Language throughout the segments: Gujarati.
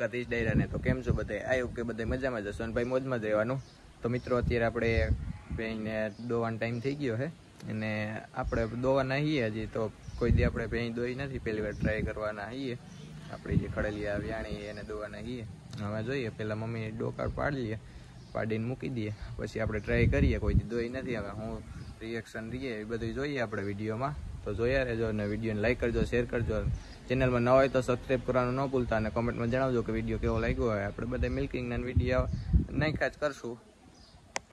દ્વારકાધીશ ડાયરાને તો કેમ છો બધા? આવ્યું કે બધા મજામાં જશો અને ભાઈ, મોજમાં જ રહેવાનું. તો મિત્રો, અત્યારે આપણે ભેંને દોવાનો ટાઈમ થઈ ગયો છે અને આપણે દોવાના છીએ હજી. તો કોઈ દી આપણે ભેંઈ દોઈ નથી. પહેલી વાર ટ્રાય કરવાના હીએ આપણે જે ખડેલી વ્યાણી એને દોવાના છીએ હવે જોઈએ. પહેલાં મમ્મી ડોકાર પાડી લઈએ પાડીને મૂકી દઈએ. પછી આપણે ટ્રાય કરીએ. કોઈ દી દોઈ નથી. હવે હું રિએક્શન રહીએ એ બધું જોઈએ આપણે વિડીયોમાં. તો જોયા રહેજો અને વિડીયોને લાઈક કરજો શેર કરજો. ચેનલમાં ન હોય તો સબસ્ક્રાઈબ કરવાનું ન ભૂલતા અને કમેન્ટમાં જણાવજો કે વીડિયો કેવો લાગ્યો હોય. આપણે બધા મિલ્કિંગના વીડિયો નાખ્યા જ કરશું.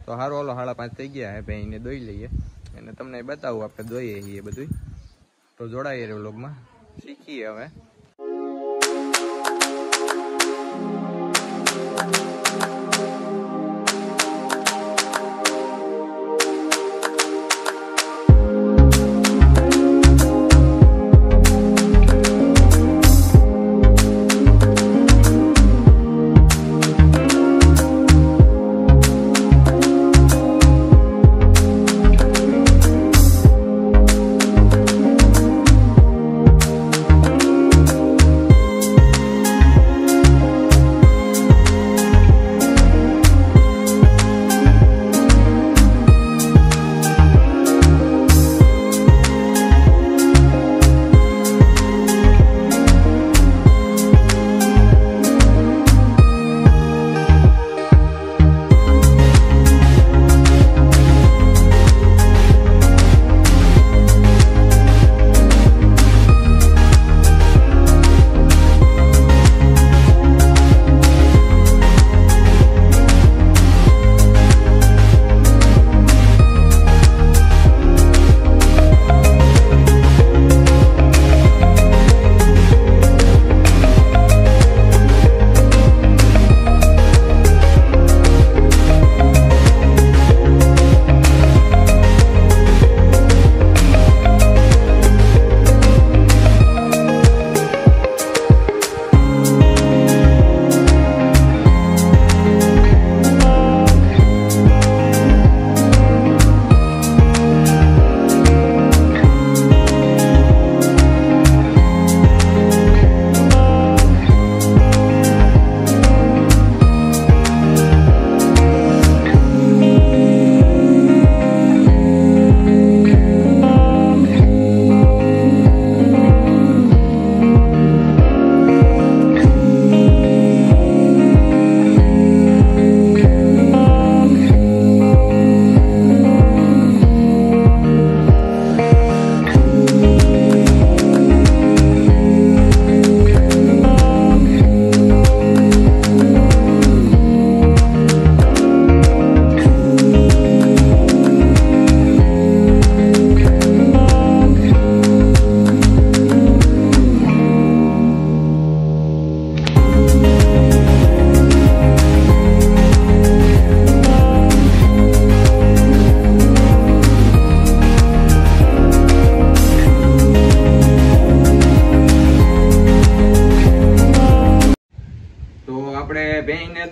તો સારું ઓલો સાડા પાંચ થઈ ગયા હે ભાઈને દોઈ લઈએ. અને તમને બતાવું, આપણે દોઈએ છીએ બધું તો જોડાઈએ વ્લોગમાં શીખીએ હવે.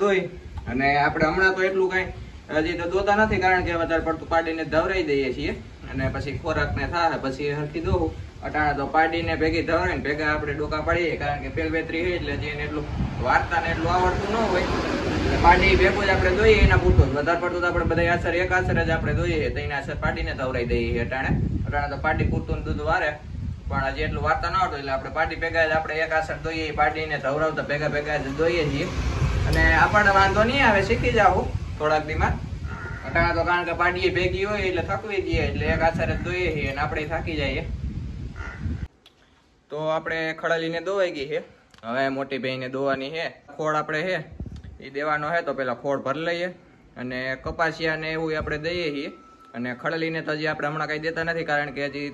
દોઈ અને આપણે હમણાં તો એટલું કઈ, હજી તો ધોતા નથી કારણ કે વધારે પડતું પાડીને ધવરાઈ દઈએ છીએ. અને પછી ખોરાક ને થાય, પછી હરખી દોવું અટાણા તો પાડીને ભેગી ધવરાઈને ભેગા આપણે ડોકા પાડીએ, કારણ કે પેલ બેતરી હોય એટલે જે એને એટલું વાર્તા ને એટલું આવડતું ન હોય. પાડી ભેગું જ આપણે દોઈએ એના પૂરતું વધારે પડતું તો આપણે બધા આસર એક આસર જ આપણે ધોઈએ, તો એના આસર પાડીને ધવરાઈ દઈએ અટાણે. અટાણે તો પાડી પૂરતું દૂધ વારે, પણ હજી એટલું વાર્તા ન આવડતું, એટલે આપણે પાડી ભેગા જ આપણે એક આસર દોઈએ પાડીને ધવરાવતા ભેગા ભેગા જ દોઈએ છીએ. અને આપણને વાંધો નહીં આવે શીખી જાવ થોડાક દીમાં. અટાણા તો કારણ કે પાડીએ ભેગી હોય એટલે થકવી દઈએ એટલે એક આસારે જ દોઈએ છીએ અને આપણે થાકી જઈએ. તો આપણે ખડાલીને દોવાઈ ગઈ છે. હવે મોટી ભાઈને દોવાની છે. ખોળ આપણે છે એ દેવાનો છે તો પહેલાં ખોળ ભરી લઈએ. અને કપાસિયા ને એવું આપણે દઈએ છીએ. અને ખડલીને તો હજી આપણે હમણાં કંઈ દેતા નથી કારણ કે હજી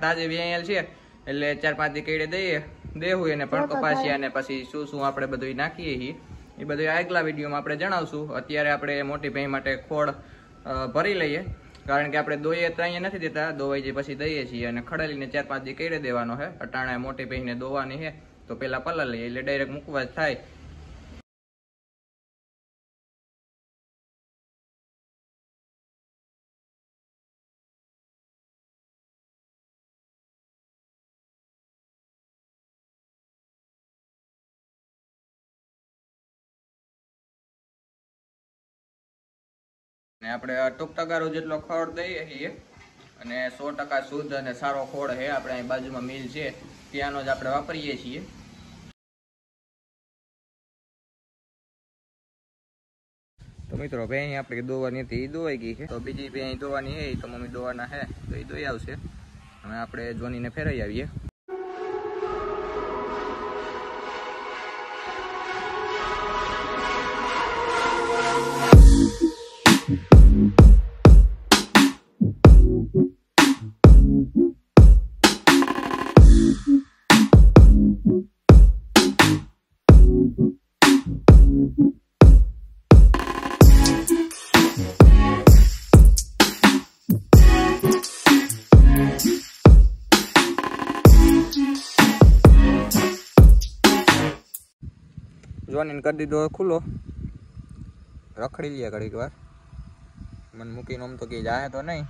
તાજે વ્યાયેલ છે. એટલે ચાર પાંચ દી કેડે દઈએ દેવું એને પણ કપાસિયા ને પછી શું શું આપણે બધું નાખીએ છીએ. એ બધું આગલા વિડીયોમાં આપણે જણાવશું. અત્યારે આપણે મોટી ભાઈ માટે ખોળ ભરી લઈએ. કારણ કે આપણે દોઈએ તો અહીંયા નથી દેતા. દોવાઈ જાય પછી દઈએ છીએ અને ખડેલીને ચાર પાંચ દી કરી દેવાનો છે. અટાણે મોટી ભાઈને દોવાની છે. તો પેલા પલ્લા લઈએ એટલે ડાયરેક્ટ મૂકવા જ થાય. ને આપણે ટૂંક ટકારો જેટલો ખોળ દઈએ છીએ, અને સો ટકા શુદ્ધ અને સારો ખોળ છે, આપણે અહીં બાજુમાં મિલ છે, ત્યાંનો જ આપણે વાપરીએ છીએ. તો મિત્રો ભેં આપણે દોવાની હતી એ દોવાઈ ગઈ છે. તો બીજી ભેં દોવાની છે એ તો મમ્મી દોવાના છે, તો એ દોઈ આવશે. હવે આપણે જોનીને ફેરાઈ આવીએ. જોનીને કરી દીધો ખુલ્લો. રખડી લઈએ ઘડીક વાર. મને મૂકીને આમ તો કે જાય તો નહીં.